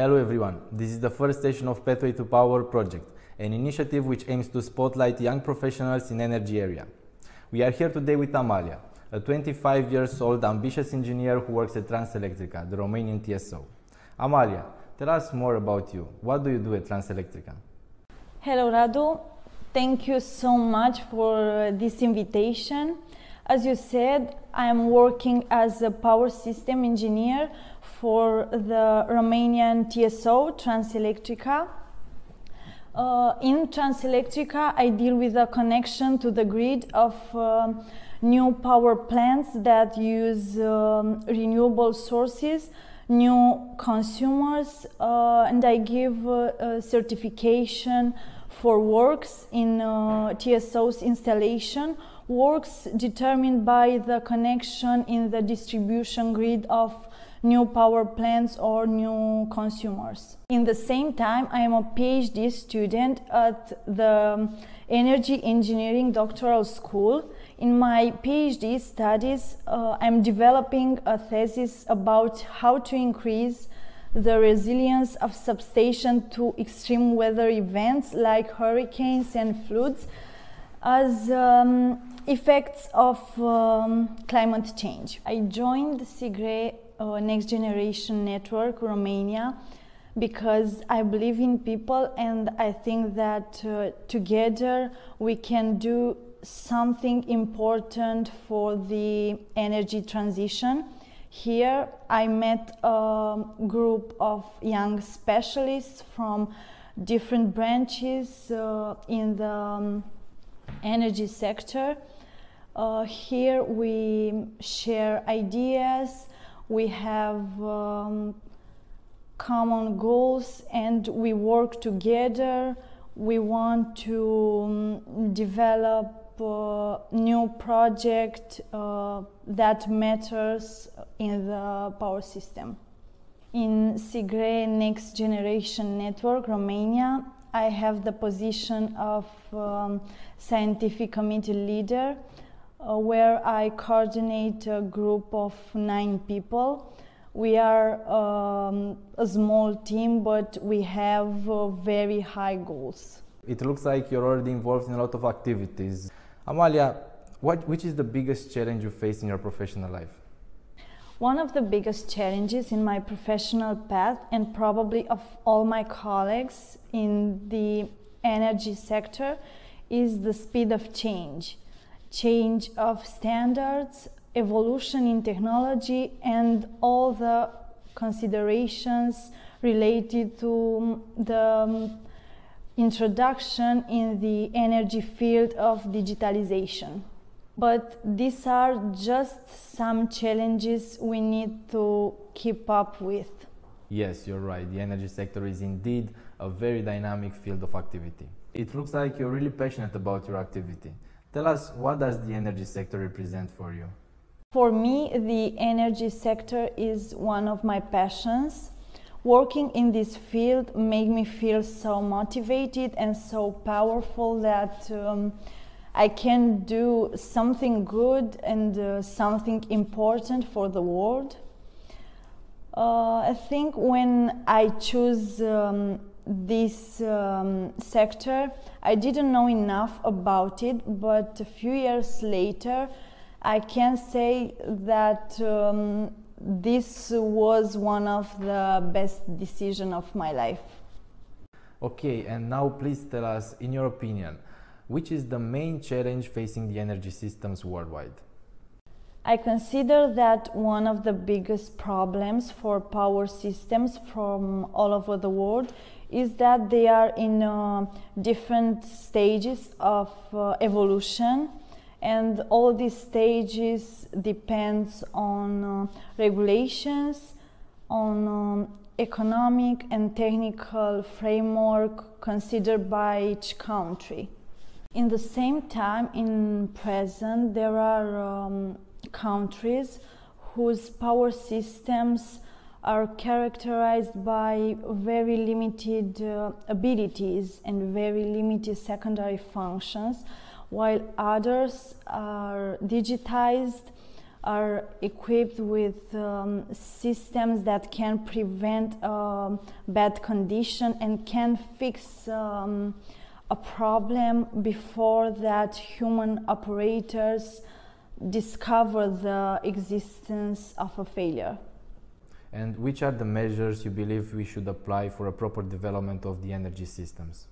Hello everyone, this is the first session of Pathway to Power project, an initiative which aims to spotlight young professionals in energy area. We are here today with Amalia, a 25 years old ambitious engineer who works at Transelectrica, the Romanian TSO. Amalia, tell us more about you. What do you do at Transelectrica? Hello Radu, thank you so much for this invitation. As you said, I am working as a power system engineer for the Romanian TSO, Transelectrica. Uh, in Transelectrica, I deal with the connection to the grid of uh, new power plants that use um, renewable sources, new consumers, uh, and I give uh, certification for works in uh, TSO's installation, works determined by the connection in the distribution grid of new power plants or new consumers. In the same time, I am a PhD student at the Energy Engineering Doctoral School. In my PhD studies, uh, I'm developing a thesis about how to increase the resilience of substation to extreme weather events like hurricanes and floods as um, effects of um, climate change. I joined the CIGRE uh, Next Generation Network Romania because I believe in people and I think that uh, together we can do something important for the energy transition. Here I met a group of young specialists from different branches uh, in the um, energy sector. Uh, here we share ideas, we have um, common goals and we work together. We want to um, develop new project uh, that matters in the power system. In CIGRE Next Generation Network Romania, I have the position of um, scientific committee leader uh, where I coordinate a group of nine people. We are um, a small team, but we have uh, very high goals. It looks like you're already involved in a lot of activities. Amalia, what, which is the biggest challenge you face in your professional life? One of the biggest challenges in my professional path, and probably of all my colleagues in the energy sector, is the speed of change change of standards, evolution in technology, and all the considerations related to the um, introduction in the energy field of digitalization. But these are just some challenges we need to keep up with. Yes, you're right. The energy sector is indeed a very dynamic field of activity. It looks like you're really passionate about your activity. Tell us what does the energy sector represent for you? For me, the energy sector is one of my passions. Working in this field made me feel so motivated and so powerful that um, I can do something good and uh, something important for the world. Uh, I think when I choose um, this um, sector. I didn't know enough about it, but a few years later, I can say that um, this was one of the best decisions of my life. Okay, and now please tell us, in your opinion, which is the main challenge facing the energy systems worldwide? I consider that one of the biggest problems for power systems from all over the world is that they are in uh, different stages of uh, evolution and all these stages depends on uh, regulations on um, economic and technical framework considered by each country. In the same time in present there are um, countries whose power systems are characterized by very limited uh, abilities and very limited secondary functions, while others are digitized, are equipped with um, systems that can prevent um, bad condition and can fix um, a problem before that human operators discover the existence of a failure. And which are the measures you believe we should apply for a proper development of the energy systems?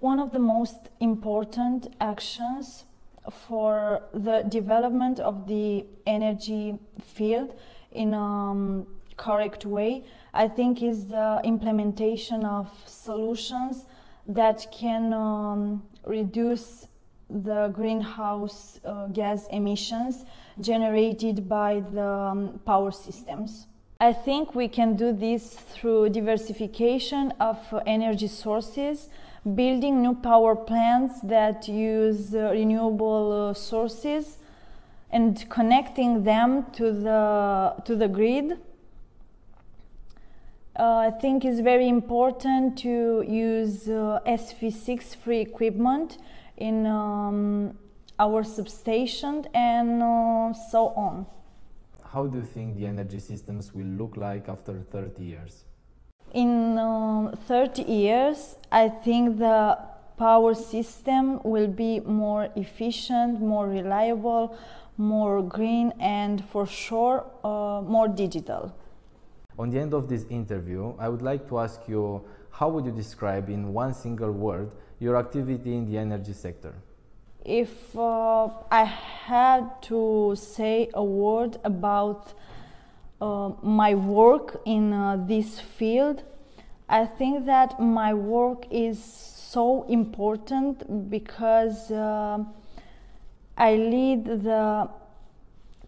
One of the most important actions for the development of the energy field in a um, correct way, I think is the implementation of solutions that can um, reduce the greenhouse uh, gas emissions generated by the um, power systems. I think we can do this through diversification of energy sources, building new power plants that use uh, renewable uh, sources and connecting them to the to the grid uh, I think it's very important to use uh, SF6 free equipment in um, our substation and uh, so on. How do you think the energy systems will look like after 30 years? In um, 30 years, I think the power system will be more efficient, more reliable, more green, and for sure, uh, more digital. On the end of this interview, I would like to ask you how would you describe in one single word your activity in the energy sector? If uh, I had to say a word about my work in uh, this field, I think that my work is so important because uh, I lead the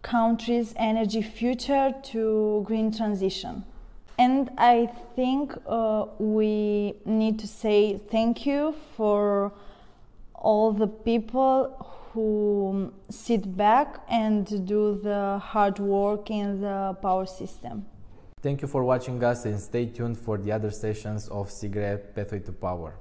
country's energy future to green transition. And I think uh, we need to say thank you for all the people who sit back and do the hard work in the power system. Thank you for watching us and stay tuned for the other sessions of CIGRE Pathway to Power.